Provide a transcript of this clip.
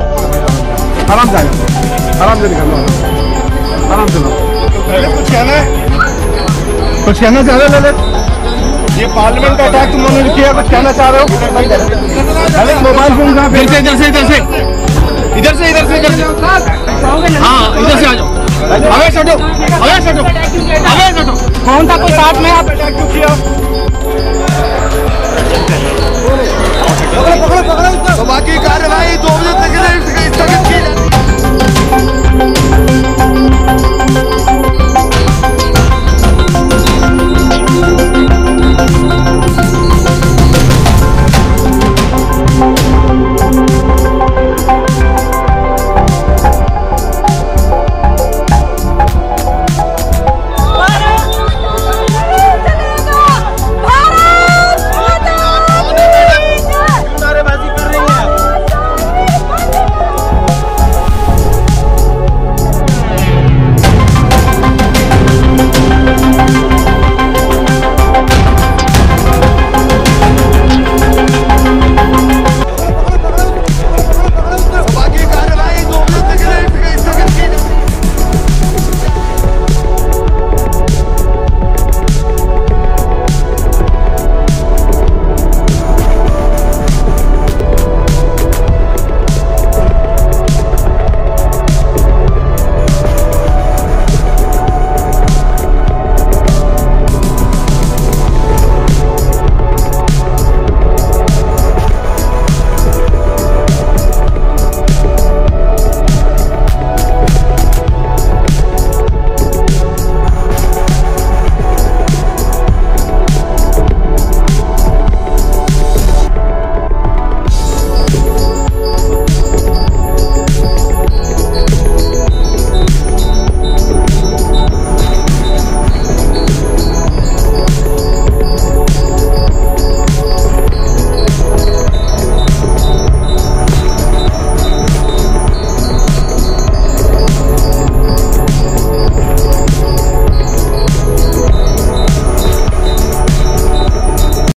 आराम से आराम से निकल आराम से कुछ कहना है कुछ कहना चाह रहे हो ललित ये पार्लियामेंट का अटैक तुम लोगों ने किया कुछ कहना चाह रहे हो ललित मोबाइल फ़ोन कहाँ फिर से इधर से इधर से इधर से। इधर से इधर से हाँ इधर से आ जाओ अवेश सटो अवे सटो अवे सटो कौन था कोई साथ में आप? अटैक क्यों किया